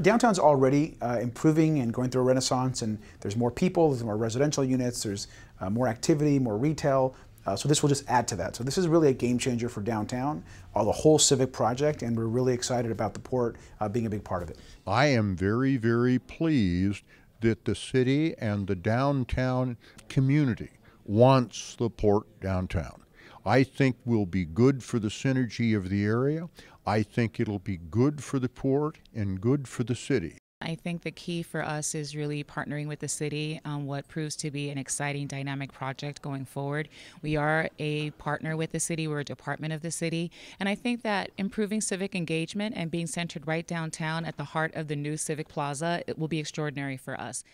Downtown's already uh, improving and going through a renaissance, and there's more people, there's more residential units, there's uh, more activity, more retail. Uh, so this will just add to that. So this is really a game changer for downtown, uh, the whole civic project, and we're really excited about the port uh, being a big part of it. I am very, very pleased that the city and the downtown community wants the port downtown. I think will be good for the synergy of the area. I think it'll be good for the port and good for the city. I think the key for us is really partnering with the city on what proves to be an exciting, dynamic project going forward. We are a partner with the city, we're a department of the city, and I think that improving civic engagement and being centered right downtown at the heart of the new Civic Plaza it will be extraordinary for us.